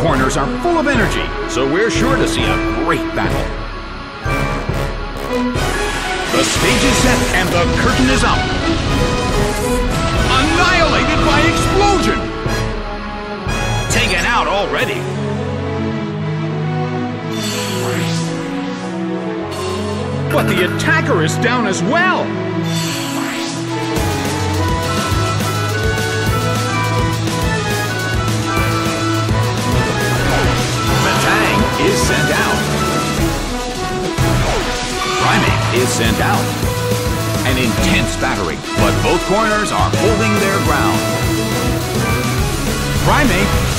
corners are full of energy, so we're sure to see a great battle. The stage is set and the curtain is up. Annihilated by explosion! Taken out already. But the attacker is down as well! Sent out. An intense battery, but both corners are holding their ground. Primeape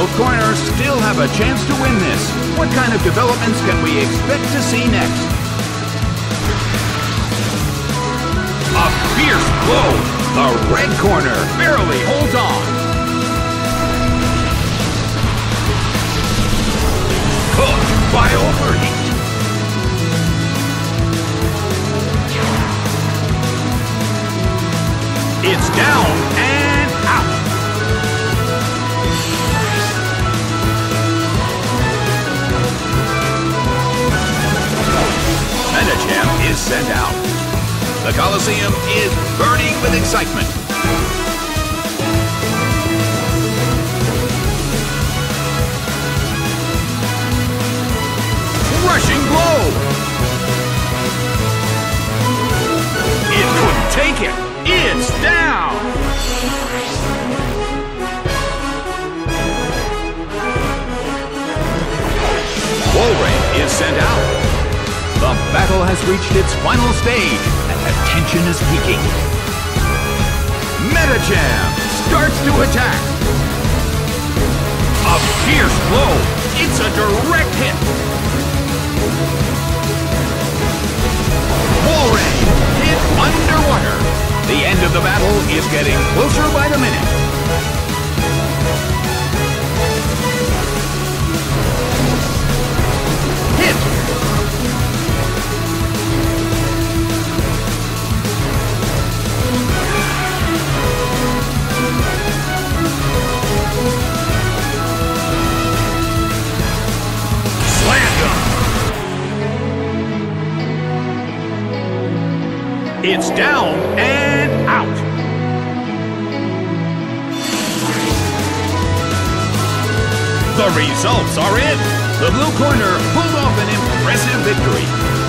Both corners still have a chance to win this. What kind of developments can we expect to see next? A fierce blow. The red corner barely holds on. Sent out. The Coliseum is burning with excitement. Rushing blow. Battle has reached its final stage, and the tension is peaking. Medicham starts to attack. A fierce blow. It's a direct hit. Walrein hit underwater. The end of the battle is getting closer by the minute. It's down and out. The results are in. The blue corner pulled off an impressive victory.